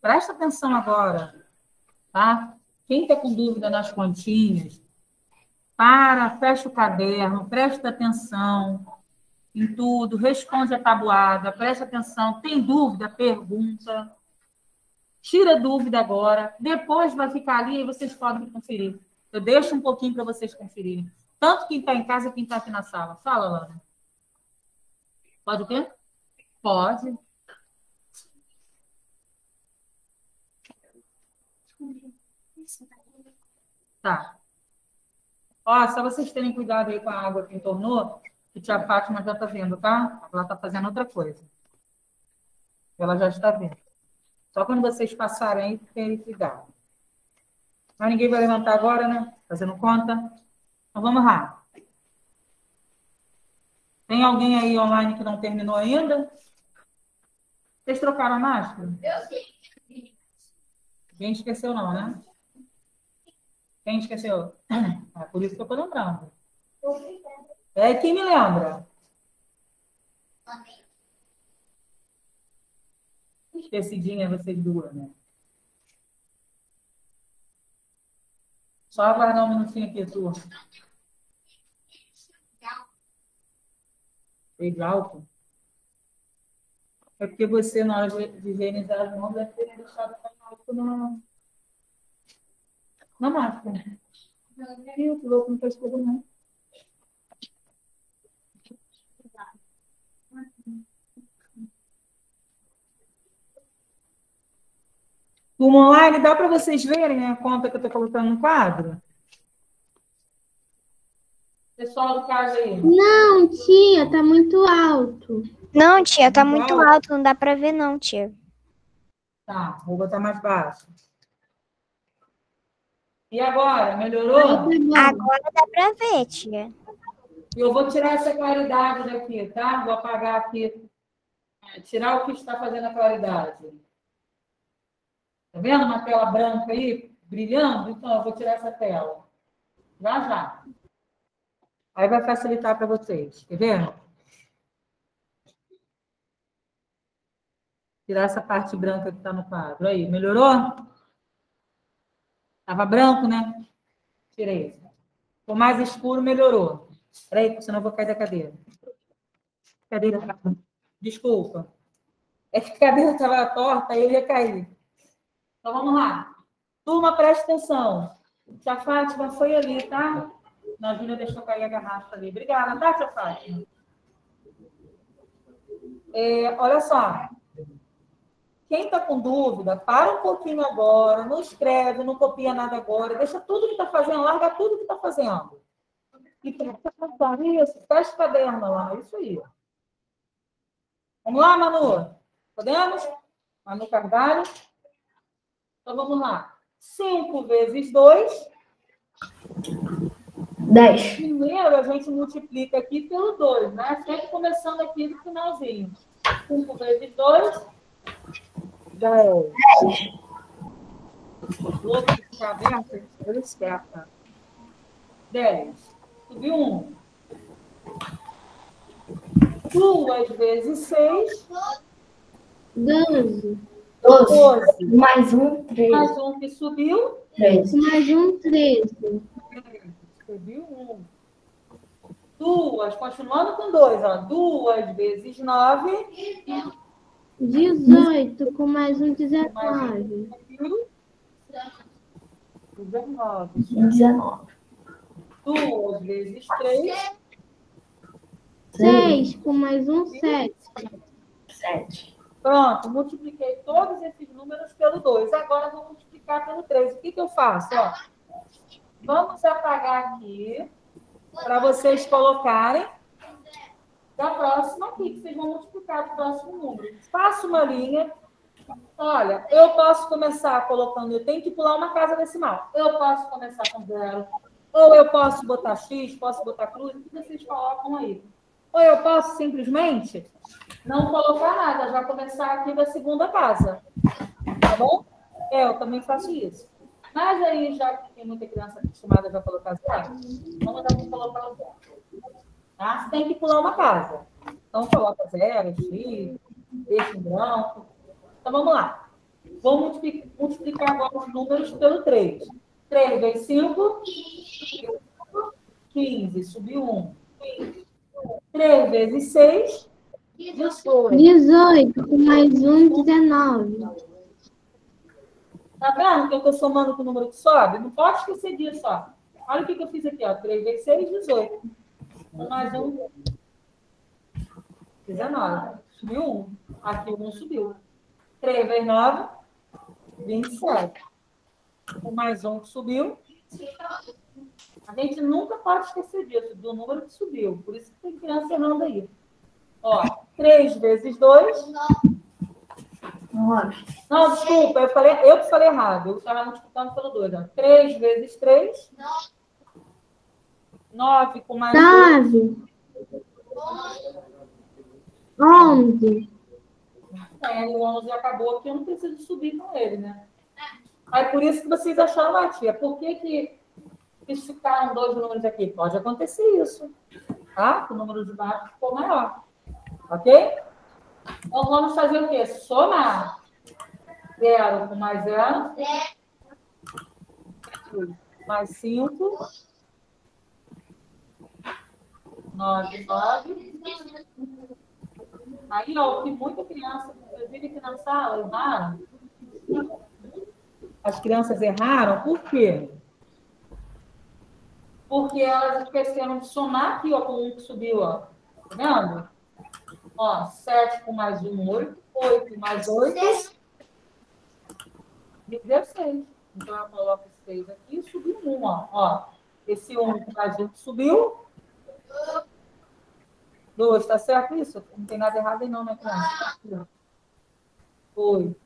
Presta atenção agora, tá? Quem está com dúvida nas continhas, para, fecha o caderno, presta atenção em tudo, responde a tabuada, presta atenção. Tem dúvida? Pergunta. Tira dúvida agora. Depois vai ficar ali e vocês podem conferir. Eu deixo um pouquinho para vocês conferirem. Tanto quem está em casa, quem está aqui na sala. Fala, Lana. Pode o quê? Pode. Tá. Ó, só vocês terem cuidado aí com a água que entornou, que tia Fátima já está vendo, tá? Ela está fazendo outra coisa. Ela já está vendo. Só quando vocês passarem aí, tenham cuidado. Mas ninguém vai levantar agora, né? Fazendo conta. Então vamos lá. Tem alguém aí online que não terminou ainda? Vocês trocaram a máscara? Eu sim. Ninguém esqueceu, não, né? Quem esqueceu? É por isso que eu estou lembrando. É quem me lembra? Esquecidinha vocês duas, né? Só aguardar um minutinho aqui, turma. Alto? É porque você, na hora de higienizar as mãos, deve ter deixado alto na, na máscara. O louco não fez fogo, não. Turma online, dá para vocês verem a conta que eu estou colocando no quadro? Pessoal do caso aí. Não, tia, tá muito alto. Não, tia, tá muito alto, não dá para ver não, tia. Tá, vou botar mais baixo. E agora, melhorou? Agora dá para ver, tia. Eu vou tirar essa claridade daqui, tá? Vou apagar aqui. É, tirar o que está fazendo a claridade. Tá vendo uma tela branca aí, brilhando? Então, eu vou tirar essa tela. Já, já. Aí vai facilitar para vocês. Quer ver? Tirar essa parte branca que está no quadro. Aí, melhorou? Estava branco, né? Tirei. Ficou mais escuro, melhorou. Peraí, senão eu vou cair da cadeira. Cadeira. Desculpa. É que a cadeira estava torta e eu ia cair. Então vamos lá. Turma, presta atenção. Tia Fátima foi ali, tá? A Júlia deixou cair a garrafa ali. Obrigada, tá, tia Fátima? É, olha só. Quem está com dúvida, para um pouquinho agora, não escreve, não copia nada agora, deixa tudo que está fazendo, larga tudo que está fazendo. E atenção isso, fecha o caderno lá, isso aí. Vamos lá, Manu? Podemos? Manu Carvalho? Então vamos lá. 5 vezes 2. 10. Primeiro a gente multiplica aqui pelo 2, né? Sempre começando aqui no finalzinho. 5 vezes 2. 10. O outro que está aberto, ele esquerda. 10. Subiu 1. 2 vezes 6. 12. 12. Mais um, 13. Mais um que subiu. 13. Mais um, 13. Subiu 1. Duas, continuando com 2, ó. 2 vezes 9. 18 com mais um, 19. 19. 19. 2 vezes 3. 6 com mais um, 7. 7. Pronto, multipliquei todos esses números pelo 2. Agora vou multiplicar pelo 3. O que, que eu faço? Ó, vamos apagar aqui para vocês colocarem da próxima aqui, que vocês vão multiplicar do próximo número. Faço uma linha. Olha, eu posso começar colocando, eu tenho que pular uma casa decimal. Eu posso começar com zero. Ou eu posso botar X, posso botar cruz, o que vocês colocam aí? Ou eu posso simplesmente não colocar nada, já começar aqui da segunda casa. Tá bom? É, eu também faço isso. Mas aí, já que tem muita criança acostumada a colocar zero, vamos dar para colocar o zero. Tá? Você tem que pular uma casa. Então, coloca zero, X, deixa em branco. Então, vamos lá. Vou multiplicar, multiplicar agora os números pelo 3. 3 vezes 5, 15, subiu 1. 3 vezes 6, 18. 18, com mais um, 19. Tá vendo que eu estou somando com o número que sobe? Não pode esquecer disso, ó. Olha o que, que eu fiz aqui, ó. 3 vezes 6, 18. Um mais um, 19. Subiu 1. Aqui o 1 subiu. 3 vezes 9, 27. Um mais um que subiu. A gente nunca pode esquecer disso, do número que subiu. Por isso que tem criança errando aí. Ó, 3 vezes 2. Não, desculpa, eu, falei, eu que falei errado. Eu estava multiplicando pelo 2. Ó. 3 vezes 3. 9 com mais 2. 9. 11. É, o 11 acabou aqui, eu não preciso subir com ele, né? Aí por isso que vocês acharam, ah, tia, por que, que, que ficaram dois números aqui? Pode acontecer isso, tá? O número de baixo ficou maior, ok? Então vamos fazer o quê? Somar. Zero com mais zero. Mais cinco. Nove, nove. Aí, ó, que muita criança, vi aqui na sala, erraram. As crianças erraram, por quê? Porque elas esqueceram de somar aqui, ó, com um que subiu, ó. Tá vendo? Ó, 7 com mais 1, 8. 8 mais 8. Me deu 6. Então, eu coloco 6 aqui e subiu 1, ó. ó. Esse 1 com mais 1 subiu. 2, tá certo isso? Não tem nada errado aí não, né, criança? 8.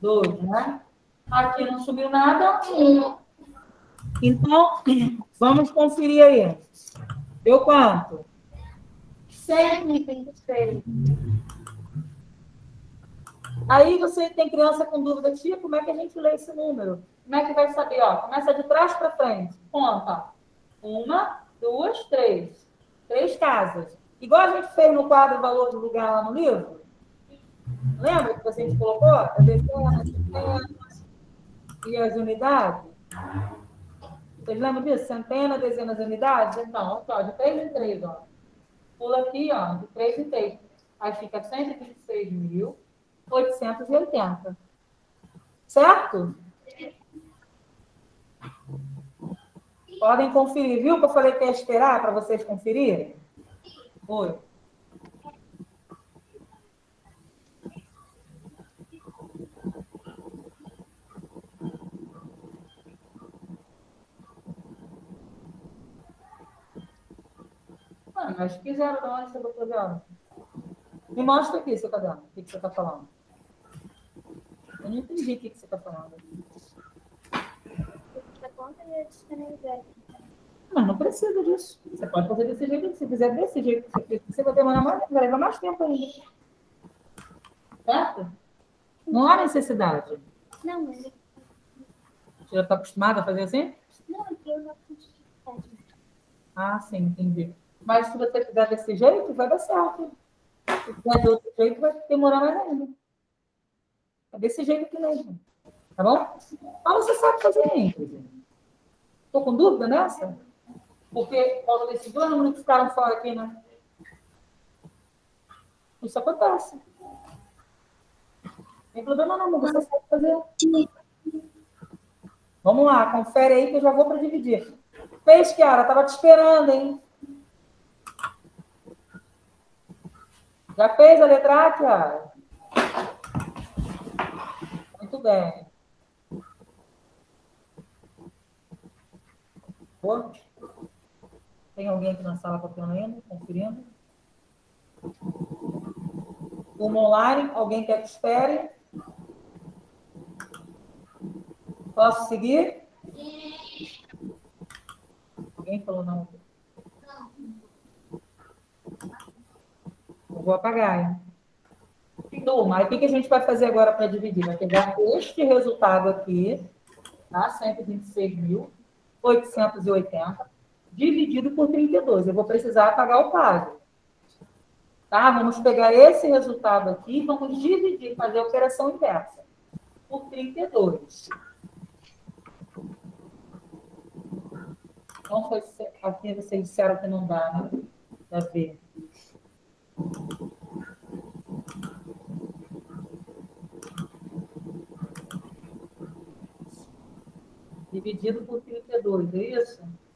2, né? Aqui não subiu nada. 1. Então, vamos conferir aí. Deu quanto? 126. Aí você tem criança com dúvida, tia, como é que a gente lê esse número? Como é que vai saber? Ó, começa de trás para frente. Conta. Uma, duas, três. Três casas. Igual a gente fez no quadro Valor do Lugar lá no livro. Lembra que a gente colocou? A decena, centenas e as unidades? Vocês lembram disso? Centenas, dezenas, unidades? Então, ó, de três em três, ó. Pula aqui, ó, de três em três. Aí fica 126.880. Certo? Podem conferir, viu que eu falei que ia esperar para vocês conferirem? Oi. Ah, mas quiseram dar onde você botou? Me mostra aqui seu caderno. O que, que você está falando? Eu não entendi o que, que você está falando. Mas não precisa disso. Você pode fazer desse jeito, se fizer desse jeito, você vai demorar mais, vai levar mais tempo ainda. Certo? Não há necessidade. Não, mas... Você já está acostumada a fazer assim? Não, eu não Ah, sim, entendi. Mas se você fizer desse jeito, vai dar certo. Se fizer de outro jeito, vai demorar mais ainda. É desse jeito aqui mesmo. Tá bom? Mas você sabe fazer, inclusive. Estou com dúvida nessa? Porque por causa desses dois números que ficaram fora aqui, né? Isso acontece. Não tem problema não, você sabe fazer. Vamos lá, confere aí que eu já vou para dividir. Fez, Kiara? Tava te esperando, hein? Já fez a letra A, Kiara? Muito bem. Boa. Tem alguém aqui na sala copiando ainda, conferindo? O online, alguém quer que espere? Posso seguir? Alguém falou não? Eu vou apagar, hein? Turma, aí o que a gente vai fazer agora para dividir? Vai pegar este resultado aqui, tá? 126.880 dividido por 32. Eu vou precisar pagar o pago. Tá? Vamos pegar esse resultado aqui vamos dividir, fazer a operação inversa. 32. Não foi aqui vocês disseram que não dá, né? Ver. Dividido por 32, é isso?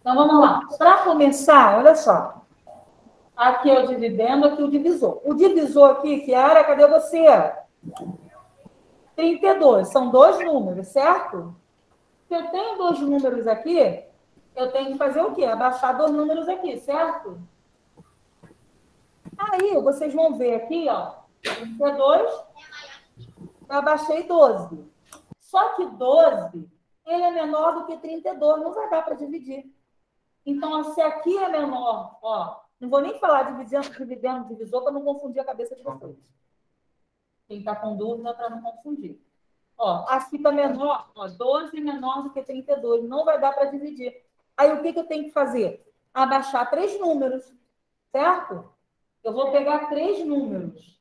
Então vamos lá. Para começar, olha só. Aqui é o dividendo, aqui é o divisor. O divisor aqui, Kiara, cadê você? 32. São dois números, certo? Se eu tenho dois números aqui, eu tenho que fazer o quê? Abaixar dois números aqui, certo? Aí, vocês vão ver aqui, ó. 32, eu abaixei 12. Só que 12, ele é menor do que 32, não vai dar para dividir. Então, se aqui é menor, ó, não vou nem falar dividendo, dividendo divisor para não confundir a cabeça de vocês. Quem está com dúvida para não confundir. Ó, aqui está menor, ó, 12 menor do que 32, não vai dar para dividir. Aí o que, que eu tenho que fazer? Abaixar três números, certo? Eu vou pegar três números.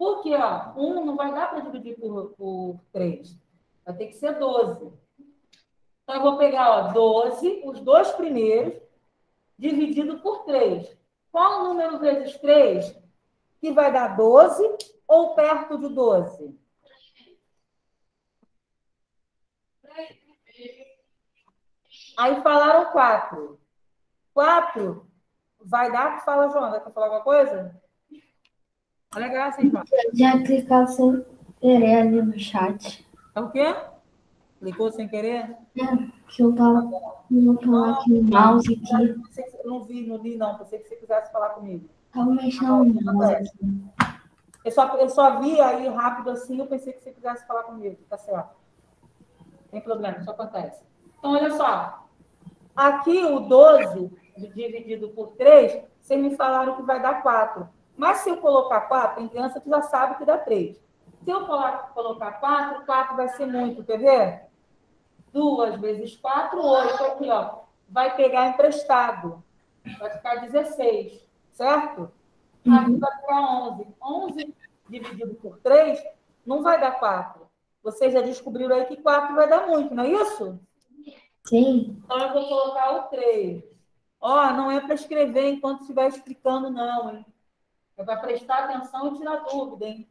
Porque, ó, um não vai dar para dividir por, por três. Vai ter que ser 12. Então, eu vou pegar, ó, 12, os dois primeiros, dividido por 3. Qual o número vezes 3 que vai dar 12 ou perto de 12? Aí falaram 4. 4 vai dar? Fala, Joana. Quer falar alguma coisa? Olha a graça, Joana? Já clicar sem querer ali no chat. É o quê? Clicou sem querer? É, que eu tava, tava aqui no mouse aqui. Não vi, não vi, não. Pensei que você quisesse falar comigo. Tava mexendo no mouse aqui. Eu só, eu só vi aí rápido assim, eu pensei que você quisesse falar comigo. Tá certo. Tem problema, isso acontece. Então, olha só. Aqui o 12 dividido por 3, vocês me falaram que vai dar 4. Mas se eu colocar 4, tem criança que já sabe que dá 3. Se eu colocar 4, 4 vai ser muito, quer ver? 2 vezes 4, 8 aqui, ó. Vai pegar emprestado. Vai ficar 16, certo? Uhum. Aqui vai ficar 11. 11 dividido por 3 não vai dar 4. Vocês já descobriram aí que 4 vai dar muito, não é isso? Sim. Então eu vou colocar o 3. Ó, não é para escrever enquanto estiver explicando, não, hein? É para prestar atenção e tirar dúvida, hein?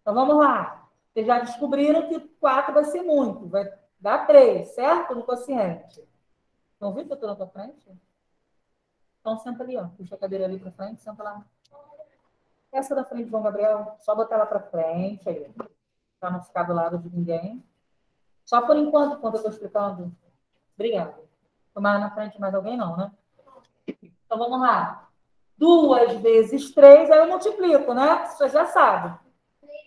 Então vamos lá. Vocês já descobriram que 4 vai ser muito, vai dar 3, certo? No quociente. Estão vendo que eu estou na tua frente? Então senta ali, ó. Puxa a cadeira ali para frente, senta lá. Essa da frente, João Gabriel, só botar ela para frente aí. Para não ficar do lado de ninguém. Só por enquanto, quando eu estou explicando. Obrigada. Tomar na frente mais alguém, não, né? Então vamos lá. Duas vezes três, aí eu multiplico, né? Você já sabe.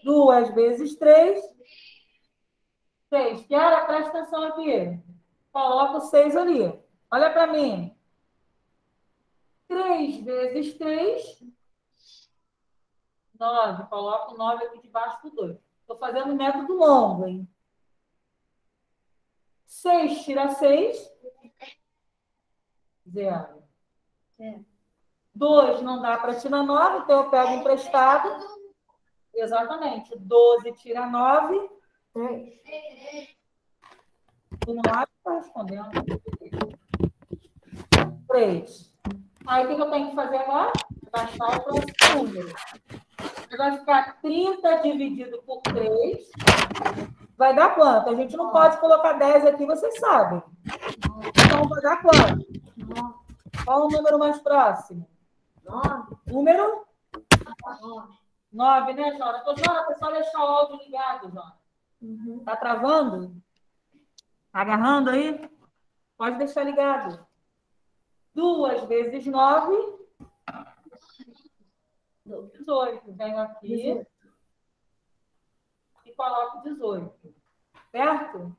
Duas vezes três. Seis. Kiara, presta atenção aqui. Coloca o seis ali. Olha para mim. Três vezes três. Nove. Coloca o nove aqui debaixo do dois. Estou fazendo método longo, hein? Seis tira seis. Zero. É. Dois não dá para tirar nove, então eu pego emprestado. Exatamente. Doze tira nove. Três. Tu não acha que está respondendo. Três. Aí o que eu tenho que fazer agora? Baixar o próximo número. Vai ficar 30 dividido por 3. Vai dar quanto? A gente não pode colocar 10 aqui, vocês sabem. Então, vai dar quanto? Qual o número mais próximo? Nove. Número? Nove. Nove, né, Jona? Ô, Jona, só deixar o áudio ligado, Jona. Uhum. Tá travando? Tá agarrando aí? Pode deixar ligado. Duas vezes nove. Dezoito. Venho aqui. E coloco dezoito. Certo?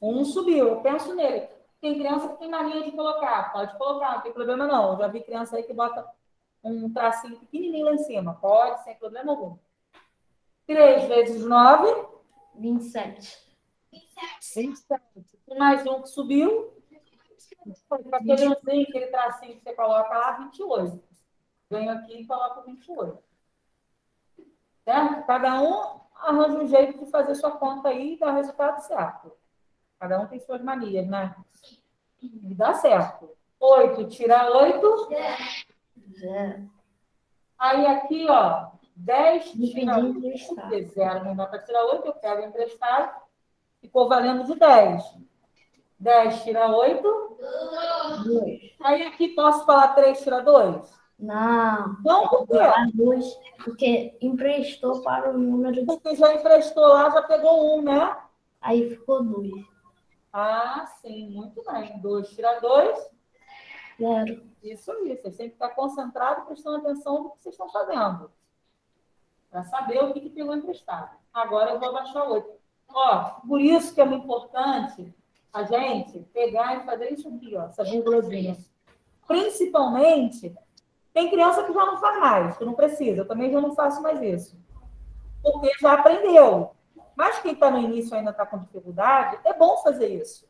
Um subiu. Eu penso nele. Tem criança que tem mania de colocar. Pode colocar, não tem problema não. Eu já vi criança aí que bota um tracinho pequenininho lá em cima. Pode, sem problema algum. 3 vezes 9. 27. 27. E mais um que subiu. Aquele assim, aquele tracinho que você coloca lá, 28. Venho aqui e coloco 28. Certo? Cada um arranja um jeito de fazer sua conta aí e dar o resultado certo. Cada um tem suas manias, né? E dá certo. 8 tira 8. Zero. Aí aqui, ó, 10 Me tira pedi 8. emprestado. Porque zero não dá para tirar 8, eu pego emprestado. Ficou valendo de 10. 10 tira 8. Dois. Aí aqui posso falar 3 tira 2? Não. Não, por quê? Dois, porque emprestou para o número de. Porque já emprestou lá, já pegou um, né? Aí ficou dois. Ah, sim, muito bem. 2 tira 2. Zero. Isso aí, vocês têm que estar concentrados, prestando atenção no que vocês estão fazendo. Para saber o que, que pegou emprestado. Agora eu vou abaixar 8. Ó, por isso que é muito importante a gente pegar e fazer isso aqui, ó, essa vírgulazinha. Principalmente, tem criança que já não faz mais, que não precisa. Eu também já não faço mais isso. Porque já aprendeu. Mas quem está no início ainda está com dificuldade, é bom fazer isso.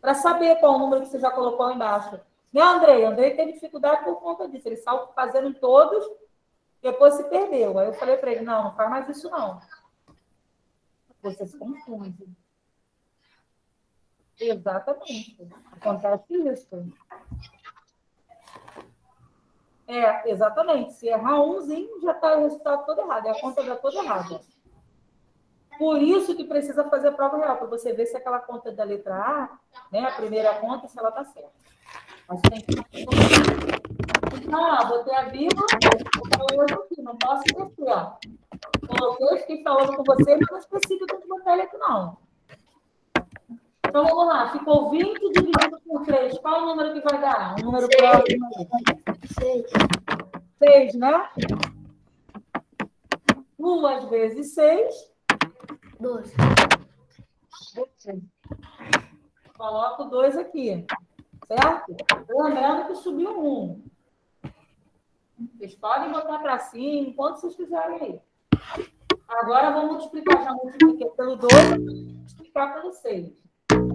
Para saber qual o número que você já colocou embaixo. Né, Andrei? Andrei teve dificuldade por conta disso. Ele saiu fazendo todos, depois se perdeu. Aí eu falei para ele, não, não faz mais isso não. Você se confunde. Exatamente. Acontece isso. É, exatamente. Se errar umzinho, já está o resultado todo errado. É a conta já toda errada. Por isso que precisa fazer a prova real, para você ver se aquela conta da letra A, né, a primeira conta, se ela está certa. Mas tem que... Então, ó, botei a vírgula, o aqui, não posso esquecer, ó. Coloquei, fiquei falando com você, mas não esqueci que eu tenho que botar ele aqui, não. Então, vamos lá. Ficou 20 dividido por 3. Qual o número que vai dar? Um número próximo aí. Seis. 6, né? 2 vezes 6. Doze. Coloco 2 aqui. Certo? Lembrando que subiu 1. Um. Vocês podem botar para cima, enquanto vocês quiserem aí. Agora vou multiplicar. Já multipliquei pelo 2, vou multiplicar pelo 6.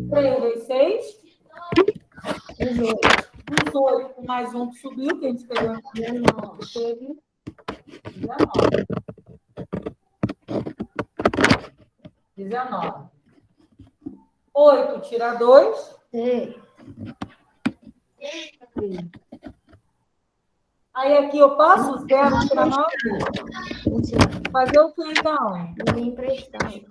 3 vezes 6. Dezoito. 18 com mais um que subiu, que a gente pegou. Dezenove. Teve 19. 19. 8 tira 2. Seis. Aí aqui eu passo 0 tira 9. Zero. Fazer o que então? Me emprestado.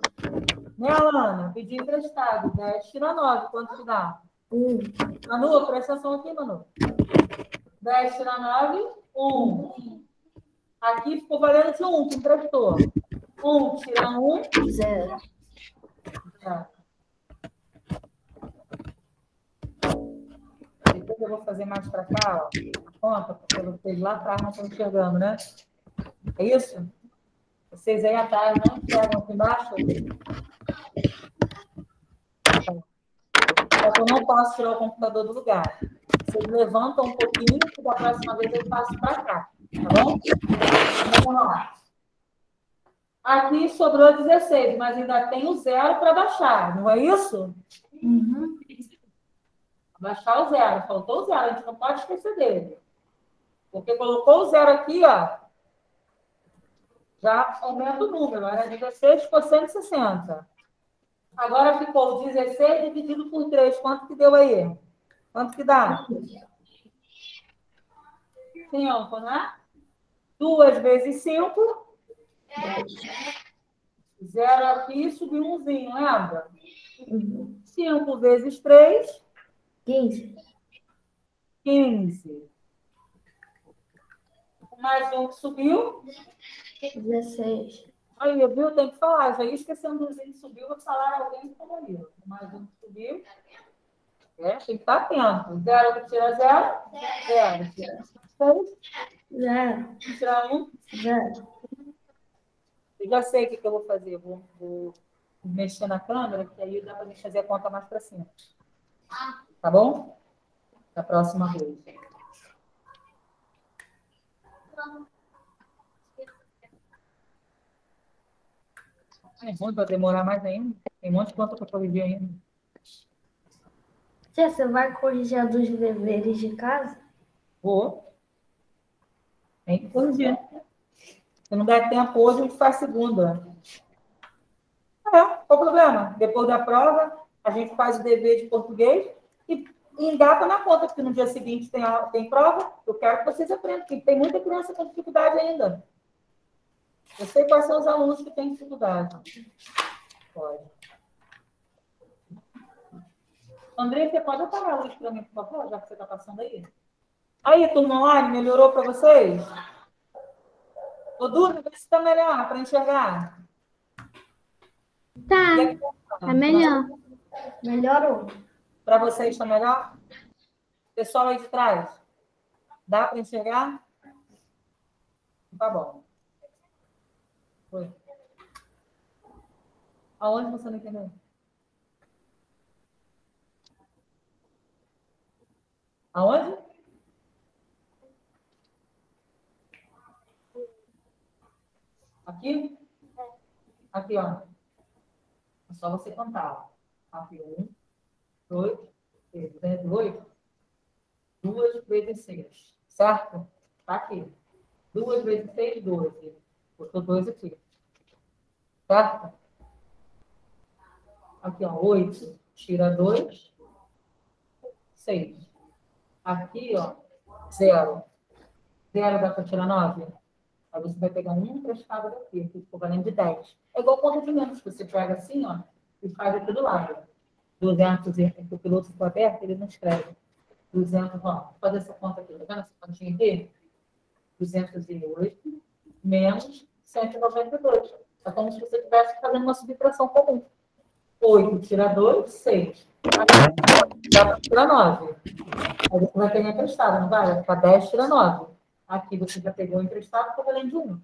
Né, Alana? Pedir emprestado. 10 tira 9. Quanto que dá? Um. Manu, presta atenção aqui, Manu. 10 tira 9. 1. Aqui ficou valendo de 1, que emprestou. 1 tira 1. Zero. Tá. Depois eu vou fazer mais para cá, ó. Conta, porque vocês lá atrás não estão enxergando, né? É isso? Vocês aí atrás não enxergam aqui embaixo? Só que eu não posso tirar o computador do lugar. Vocês levantam um pouquinho, que da próxima vez eu passo para cá. Tá bom? Então, vamos lá. Aqui sobrou 16, mas ainda tem o zero para baixar, não é isso? Uhum. Baixar o zero. Faltou o zero, a gente não pode esquecer dele. Porque colocou o zero aqui, ó. Já aumenta o número. Era 16, ficou 160. Agora ficou 16 dividido por 3. Quanto que deu aí? Quanto que dá? 5, né? 2 vezes 5. Zero aqui, subiu umzinho, lembra? Uhum. 5 vezes 3. Quinze. 15. Mais um que subiu. Dezesseis. Aí, viu? Tem que falar. Já ia esquecendo do que subiu, vou falar alguém que falou ali. Mais um que subiu. É, tem que estar atento. Zero que tira zero. Zero. Seis. Zero. Tira um. Zero. Eu já sei o que, que eu vou fazer. Eu Vou, vou mexer na câmera, que aí dá para gente fazer a conta mais para cima. Tá bom? Da próxima vez. É ruim para demorar mais ainda. Tem um monte de conta para corrigir ainda. Tia, você vai corrigir a dos deveres de casa? Vou. Tem que corrigir. Se não der tempo hoje, a gente faz segunda. É, qual o problema? Depois da prova, a gente faz o dever de português e engata na conta, porque no dia seguinte tem, a, tem prova. Eu quero que vocês aprendam, porque tem muita criança com dificuldade ainda. Eu sei quais são os alunos que têm dificuldade. Pode. André, você pode apagar a luz para mim, por favor, já que você está passando aí? Aí, turma online, melhorou para vocês? Ô, Dúvida, vê se está melhor para enxergar. Tá, E aqui, ó, é melhor. Melhorou. Para vocês está melhor? Pessoal aí de trás, dá para enxergar? Tá bom. Foi. Aonde você não entendeu? Aonde? Aqui? Aqui, ó. É só você contar. ó. Aqui, um, dois, três, dentro, oito. Duas vezes seis. Certo? Tá aqui. Duas vezes seis, doze. Botou dois aqui. Certo? Aqui, ó, oito. Tira dois. Seis. Aqui, ó, zero. Zero dá para tirar nove? Aí você vai pegar um emprestado daqui, aqui ficou valendo de 10. É igual conta de menos, que você pega assim, ó, e faz aqui do lado. 200, e o piloto ficou aberto, ele não escreve. 200, ó, fazer essa conta aqui, tá vendo essa continha aqui? 208 menos 192. É como se você estivesse fazendo uma subtração comum. 8 tira 2, 6. Dá para tirar 9. Aí você vai pegar emprestado, não? Vai ficar 10 tira 9. Aqui você já pegou emprestado, ficou valendo de 1.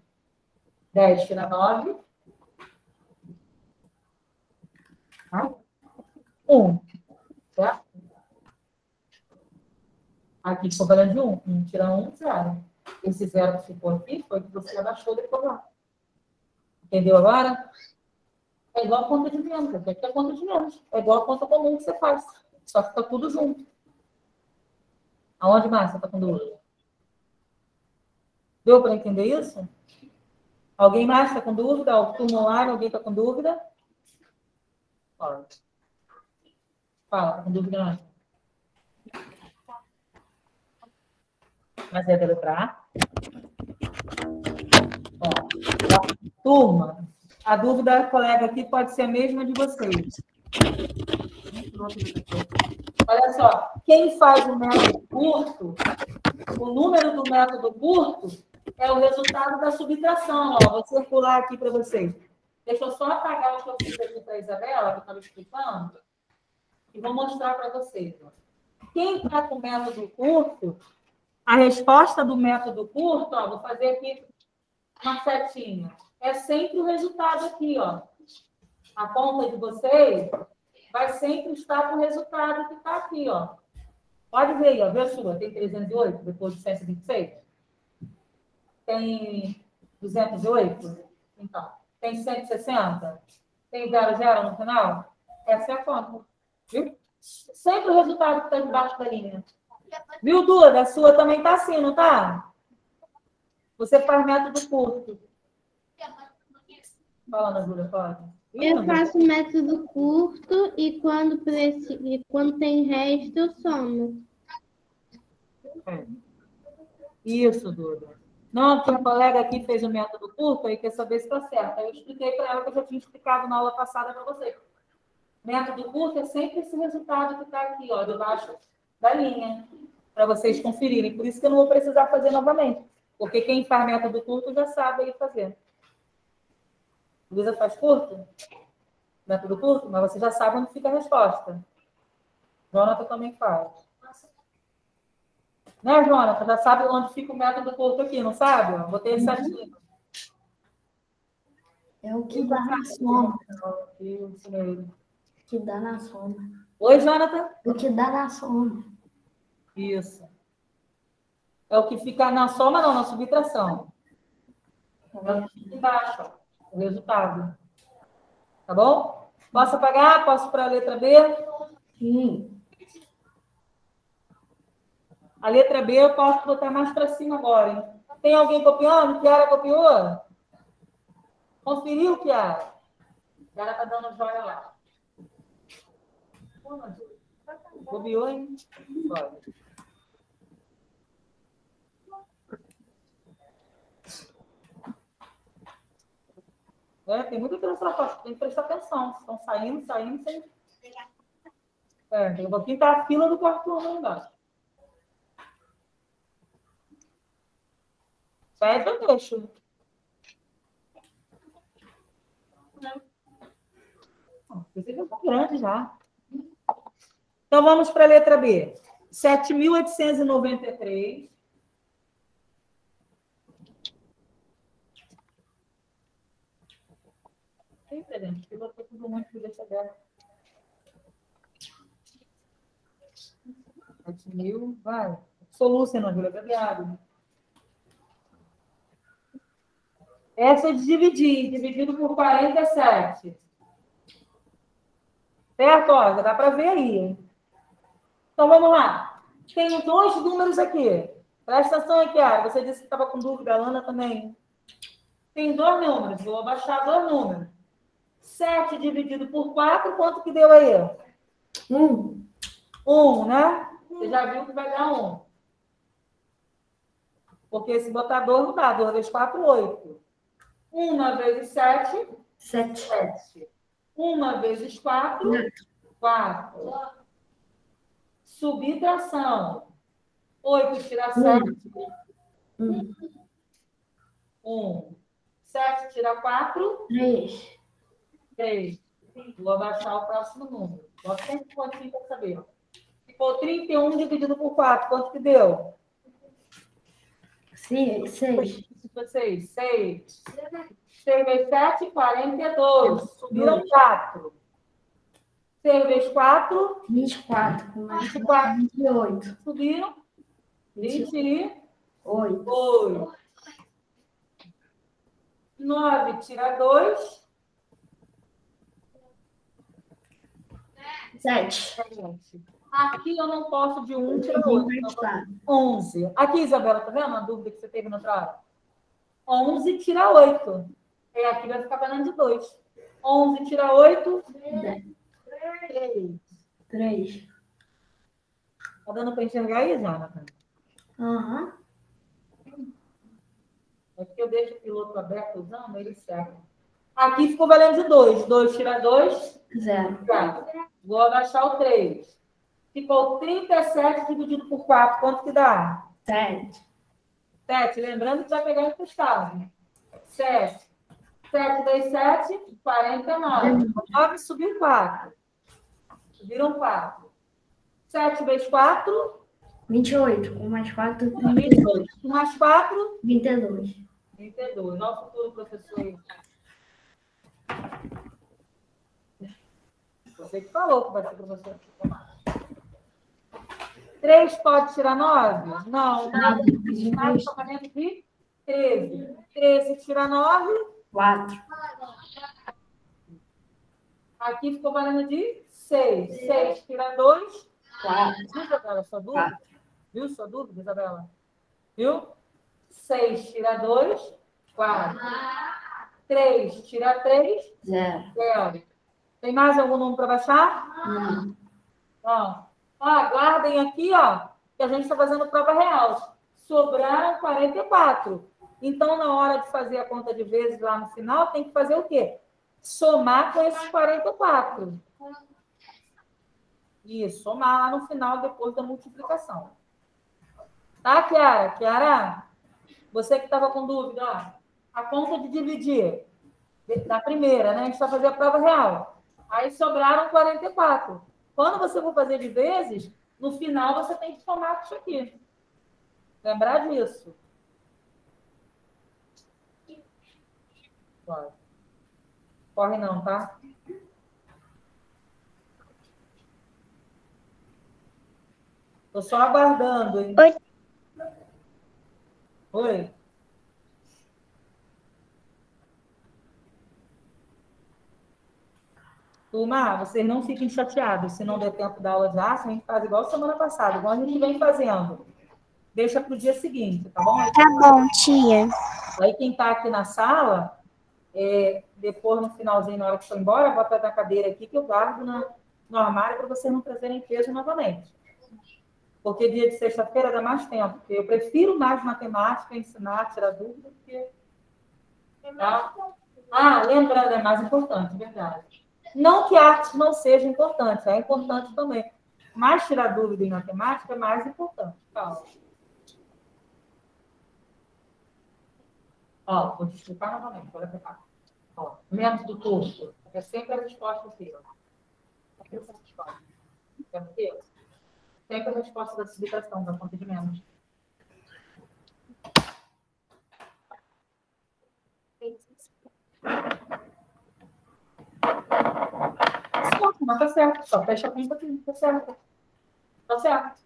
10 tira 9. Tá? 1. Certo? Aqui ficou valendo de 1. 1 tira 1, 0. Esse 0 que ficou aqui foi o que você abaixou depois lá. Entendeu agora? É igual a conta de venda. Aqui é a conta de menos. É igual a conta comum que você faz. Só que tá tudo junto. Aonde mais você está com dúvida? Deu para entender isso? Alguém mais está com dúvida? O turno online, alguém está com dúvida? Fala. Fala, está com dúvida não? Mas é da letra? Ó, turma, a dúvida da colega aqui pode ser a mesma de vocês. Olha só, quem faz o método curto, o número do método curto é o resultado da subtração. Ó, vou circular aqui para vocês. Deixa eu só apagar o que eu fiz aqui para a Isabela, que eu estava explicando, e vou mostrar para vocês. Ó. Quem está com o método curto, a resposta do método curto, ó, vou fazer aqui uma setinha. É sempre o resultado aqui, ó. A conta de vocês vai sempre estar com o resultado que está aqui, ó. Pode ver aí, ó. Vê a sua. Tem 308 depois de 126? Tem 208? Então. Tem 160? Tem 00 no final? Essa é a conta. Viu? Sempre o resultado que está debaixo da linha. Viu, Duda? A sua também está assim, não está? Você faz método curto. Fala, Duda, pode. Eu faço método curto e quando, preci... e quando tem resto, eu somo. É. Isso, Duda. Não, tem um colega aqui que fez o método curto e quer saber se está certo. Aí eu expliquei para ela que eu já tinha explicado na aula passada para você. Método curto é sempre esse resultado que está aqui, ó, debaixo da linha, para vocês conferirem. Por isso que eu não vou precisar fazer novamente. Porque quem faz método curto já sabe aí fazer. Luísa faz curto? Método curto? Mas você já sabe onde fica a resposta. Jonathan também faz. Né, Jonathan? Já sabe onde fica o método curto aqui, não sabe? Eu Botei certinho. É o que dá na. Isso mesmo. O que dá na soma. Oi, Jonathan? O que dá na soma. Isso. É o que fica na soma, não, na subtração. É o que fica embaixo, ó, o resultado. Tá bom? Posso apagar? Posso para a letra B? Sim. A letra B eu posso botar mais para cima agora. Hein? Tem alguém copiando? Kiara copiou? Conferiu, Kiara? Kiara tá dando joia lá. Copiou, hein? Bora. É, tem muita criança tem que prestar atenção. Estão saindo, saindo, sem. É, tem um pouquinho tá a fila do quarto ano embaixo. Pede eu deixo. Já tá grande já. Então vamos para a letra B. 7.893. Tem presente, porque eu estou tudo muito por deixa dela. 7 mil, vai. Soluça, não, Júlia, obrigado. Essa de dividir, dividido por 47. Certo? Ó, já dá para ver aí. Então, vamos lá. Tem dois números aqui. Presta atenção aqui, Ara. Você disse que estava com dúvida, a Lana também. Tem dois números. Vou abaixar dois números. 7 dividido por 4, quanto que deu aí? 1. Um. 1, um, né? Você já viu que vai dar 1. Um. Porque esse botador não dá. 2 vezes 4, 8. 1 vezes 7, 7. 7. 1 vezes 4, 4. Subtração. 8 tira 7. 1. 1. 7 tira 4. 3. 3. Vou abaixar o próximo número. Bota sempre pontinho para saber. Ficou 31 dividido por 4. Quanto que deu? 6. 6. 6. 6. 6 vezes 7, 42. Subiram 4. 6 vezes 4. 24. Com mais 24. 28. Subiram. 28. 8. 9 tira 2. 7. Aqui eu não posso de 1 tirar 8. 11. Aqui, Isabela, tá vendo a dúvida que você teve na outra hora? 11 tira 8. E aqui vai ficar valendo de 2. 11 tira 8. 3. 3. Tá dando para enxergar aí, Jonathan? Aham. Uhum. É porque eu deixo o piloto aberto usando, ele serve. Aqui ficou valendo de 2. 2 tira 2. 0. Vou abaixar o 3. Ficou 37 dividido por 4. Quanto que dá? 7. 7. Lembrando que vai pegar emprestado. 7. 7 vezes 7, 49. 9 subiu 4. Subiram 4. 7 vezes 4. 28. Com mais 4, 32. Com mais 4. 22. 22. Nosso futuro professor. Você que falou que vai ser professor. 3 pode tirar 9? Não. 9 está valendo de 13. 13 tira 9. 4. Aqui ficou valendo de 6. 6 tira 2. 4. Viu, Isabela, sua dúvida? 4. Viu sua dúvida, Isabela? Viu? 6 tira 2. 4. 3 tira 3. 0. 0. Tem mais algum número para baixar? Não. Ó, aguardem aqui, ó, que a gente está fazendo prova real. Sobraram 44. Então, na hora de fazer a conta de vezes lá no final, tem que fazer o quê? Somar com esses 44. Isso, somar lá no final, depois da multiplicação. Tá, Kiara? Kiara, você que estava com dúvida, ó, a conta de dividir da primeira, né? A gente vai fazer a prova real. Aí sobraram 44. Quando você for fazer de vezes, no final você tem que somar isso aqui. Lembrar disso. Corre. Corre não, tá? Tô só aguardando, hein? Oi. Oi. Turma, vocês não fiquem chateados se não der tempo da aula já, a gente faz igual semana passada, igual a gente vem fazendo. deixa para o dia seguinte, tá bom? Tá bom, tia. Aí quem está aqui na sala, é, depois no finalzinho, na hora que for embora, bota na cadeira aqui que eu guardo na, no armário para vocês não trazerem peso novamente. Porque dia de sexta-feira dá mais tempo. Porque eu prefiro mais matemática, ensinar, tirar dúvida, do que. Tá? Ah, lembrando, é mais importante, verdade. Não que arte não seja importante, é importante também. Mas tirar dúvida em matemática é mais importante. Calma. Ó, vou te explicar novamente, olha para cá. Ó, menos do torso. É sempre a resposta. Aqui, Sempre a resposta da subtração, da conta de menos. Mas tá certo, só fecha a conta aqui, tá certo. Tá certo.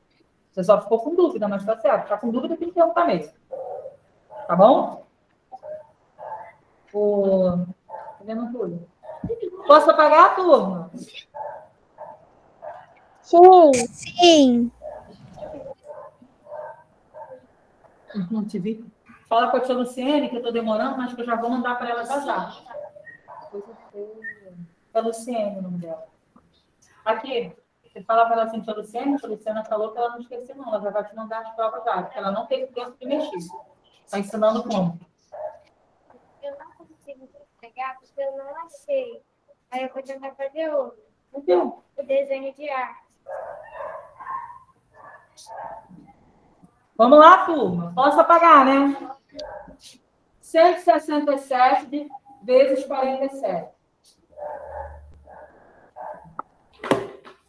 Você só ficou com dúvida, mas tá certo. Tá com dúvida, tem que perguntar mesmo. Tá bom? O... Tá vendo tudo? Posso apagar a turma? Sim. Sim. Não te vi. Fala com a tia Luciene, que eu tô demorando, mas que eu já vou mandar para ela já já. É Luciene o nome dela. Aqui, você fala para ela assim, tia Luciene, a Luciana falou que ela não esqueceu, não. Ela já vai te mandar as provas já, porque ela não teve tempo de mexer. Está ensinando como. Eu não consigo pegar porque eu não achei. Aí eu vou tentar fazer outro. Entendeu? O desenho de arte. Vamos lá, turma. Posso apagar, né? 167 vezes 47.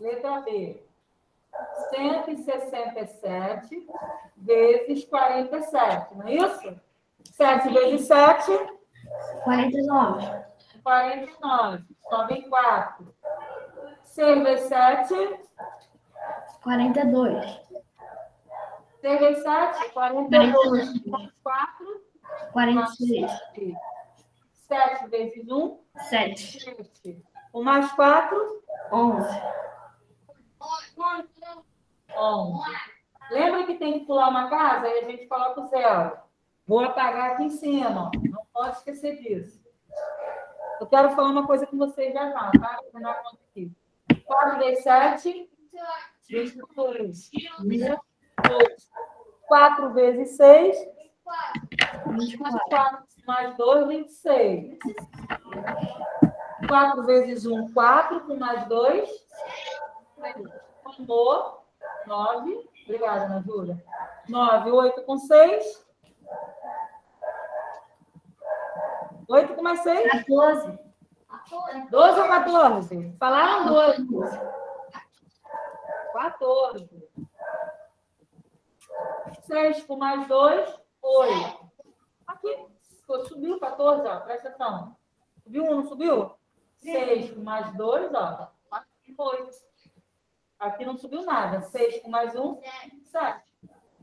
Letra B. 167 vezes 47, não é isso? 7 vezes 7, 49. 49. Só vem 4. 6 vezes 7, 42. 6 vezes 7, 42. 4, 46. 7 vezes 1, 7. 7. 1 mais 4, 11. 11. Lembra que tem que pular uma casa? Aí a gente coloca o zero. Vou apagar aqui em cima. Não pode esquecer disso. Eu quero falar uma coisa com vocês já já, tá? Vou dar uma conta aqui. 4 vezes 7, 22. 4 vezes 6, 24 mais 2, 26. 4 vezes 1, 4, com mais 2, somou 9. Obrigada, Ana Júlia. 9, 8 com 6. 8 com mais 6. 14. 12 ou 14? Falaram 12. 14. 6 com mais 2, 8. Aqui, subiu 14, ó, presta atenção. Subiu um, não subiu? 6 com mais 2, ó, 8. Aqui não subiu nada. 6 com mais 1, 7.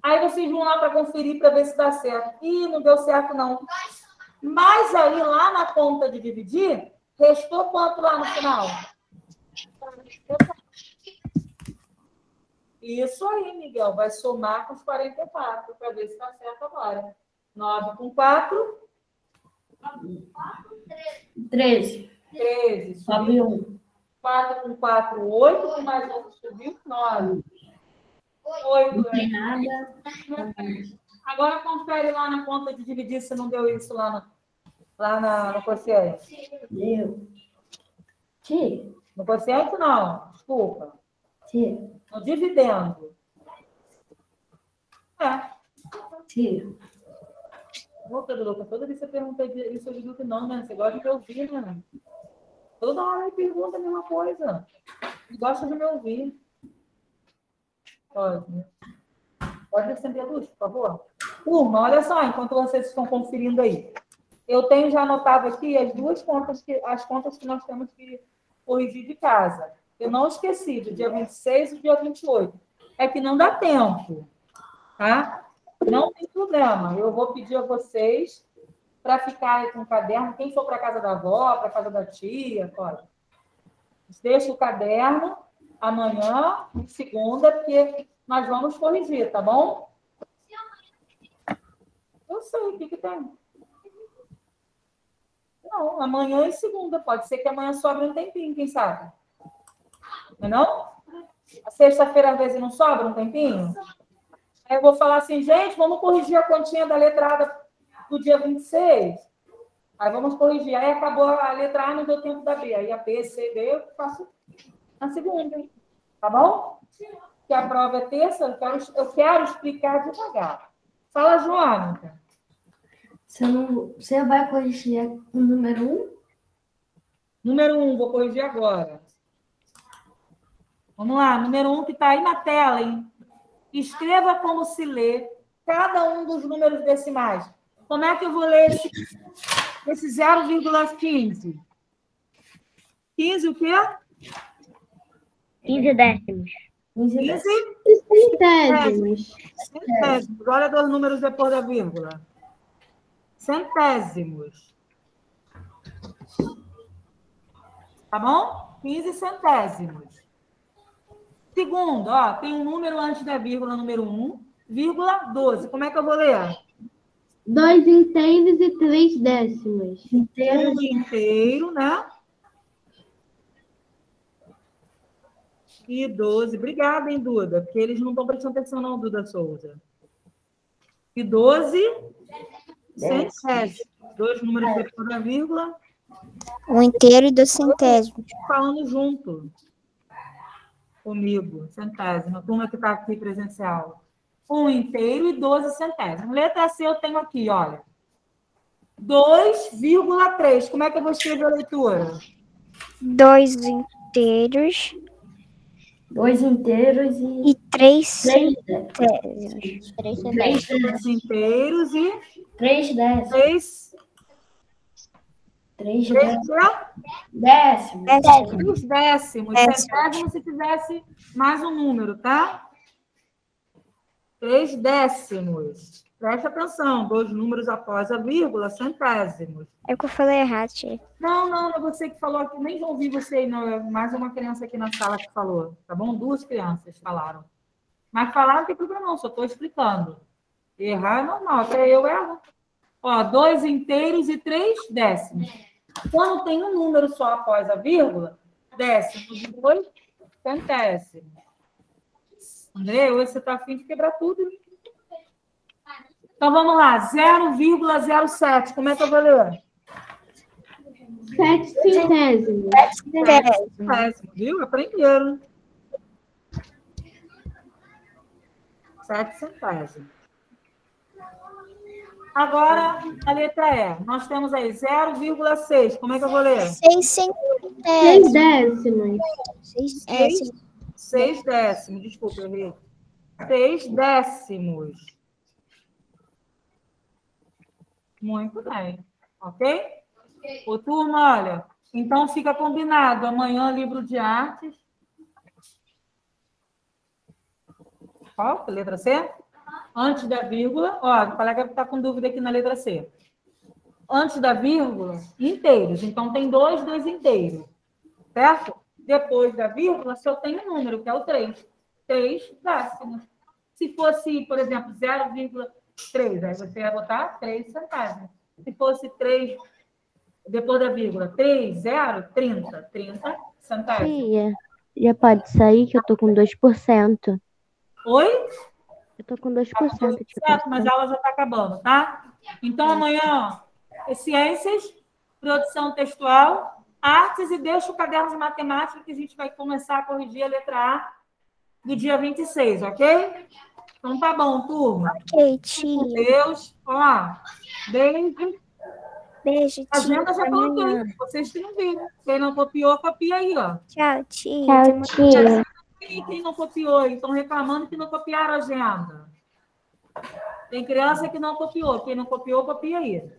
Aí vocês vão lá para conferir para ver se dá certo. Ih, não deu certo, não. Mas aí, lá na conta de dividir, restou quanto lá no final? Isso aí, Miguel. Vai somar com os 44 para ver se está certo agora. 9 com 4, 13. 13. Sobe Subiu. 1. 4 com 4, 8. Com mais 1 subiu, 9. 8 Não tem nada. Agora confere lá na conta de dividir se não deu isso lá, na, lá na, no quociente. Deu. Tia. No quociente, não. Desculpa. Tia. No dividendo. É. Tia. Volta, Luca. Toda vez que você pergunta isso, eu digo que não, né? Você gosta de ouvir, né? Toda hora ele pergunta a mesma coisa. Gosta de me ouvir. Pode. Pode acender a luz, por favor? Turma, olha só, enquanto vocês estão conferindo aí. Eu tenho já anotado aqui as duas contas, que, as contas que nós temos que corrigir de casa. Eu não esqueci do dia 26 e do dia 28. É que não dá tempo, tá? Não tem problema. Eu vou pedir a vocês para ficar com o caderno. Quem for para casa da avó, para casa da tia, pode. Deixa o caderno amanhã, segunda, porque nós vamos corrigir, tá bom? Eu sei, o que, que tem? Não, amanhã e segunda. Pode ser que amanhã sobre um tempinho, quem sabe? Não é não? A sexta-feira, às vezes, não sobra um tempinho? Aí eu vou falar assim, gente, vamos corrigir a continha da letrada do dia 26. Aí vamos corrigir. Aí acabou a letra A, não deu tempo da B. Aí a B, C, D, eu faço na segunda. Tá bom? Que a prova é terça, eu quero, eu quero explicar devagar. Fala, Joana. Você, não, você vai corrigir o número 1? Número 1, um, vou corrigir agora. Vamos lá, número 1 um que está aí na tela, hein? Escreva como se lê cada um dos números decimais. Como é que eu vou ler esse, esse 0,15? 15 o quê? 15 décimos. 15 15 Centésimos. centésimos. Olha dois números depois da vírgula. Centésimos. Tá bom? 15 centésimos. Segundo, ó, tem um número antes da vírgula, número 1, vírgula 12. Como é que eu vou ler? Dois inteiros e três décimos. inteiro. Um inteiro, né? E 12. Obrigada, hein, Duda? Porque eles não estão prestando atenção, não, Duda Souza. E 12 centésimos. Dois números depois da vírgula, Um inteiro e dois centésimos. falando junto comigo. Centésimo. A turma que está aqui presencial. Um inteiro e 12 centésimos. Letra C eu tenho aqui, olha. 2,3. Como é que eu vou escrever a leitura? Dois inteiros Dois inteiros e e três três, centésimos. Três três, Dois inteiros e três décimos. três, Três três, décimos. Décimos. três décimos. Décimos. Centésimo se tivesse mais um número, tá? Três décimos. Presta atenção, dois números após a vírgula, centésimos. É que eu falei errado, tia. Não, não, é você que falou aqui, nem ouvi você aí, não. É mais uma criança aqui na sala que falou, tá bom? Duas crianças falaram. Mas falaram não tem problema não, só estou explicando. Errar é normal, até eu erro. Ó, dois inteiros e três décimos. Quando tem um número só após a vírgula, décimos e dois centésimos. André, hoje você está afim de quebrar tudo. hein? Então vamos lá, 0,07. Como é que eu vou ler? Sete centésimos. Péssimo, viu? Aprenderam. Sete centésimos. Agora, a letra E. Nós temos aí 0,6. Como é que eu vou ler? Seis Seis centésimos. décimos. Seis décimos. 6 décimos. Desculpa, errei. 6 décimos. Muito bem. Ok? Ô, turma, olha. Então, fica combinado. Amanhã, livro de artes. Qual? Letra C? Antes da vírgula. Ó, o colega está com dúvida aqui na letra C. Antes da vírgula, inteiros. Então, tem dois, dois inteiros. Certo? Depois da vírgula, se eu tenho um número, que é o 3. 3 décimos. Se fosse, por exemplo, 0,3, aí você ia botar 3 centésimos. Se fosse 3, depois da vírgula, 3, 0, 30. 30 centésimos. Tia, já pode sair que eu tô com 2%. Oi? Eu tô com 2%. Tudo tia, certo, mas a aula já está acabando, tá? Então, amanhã, ciências, produção textual, artes e deixa o caderno de matemática que a gente vai começar a corrigir a letra A do dia 26, ok? Então tá bom, turma. Ok, Com tia. Deus. Ó, beijo. Beijo, A tia. agenda já coloquei. Vocês que não viram. Quem não copiou, copia aí, ó. Tchau, tia. Tchau, tia. E quem não copiou? Estão reclamando que não copiaram a agenda. Tem criança que não copiou. Quem não copiou, copia aí.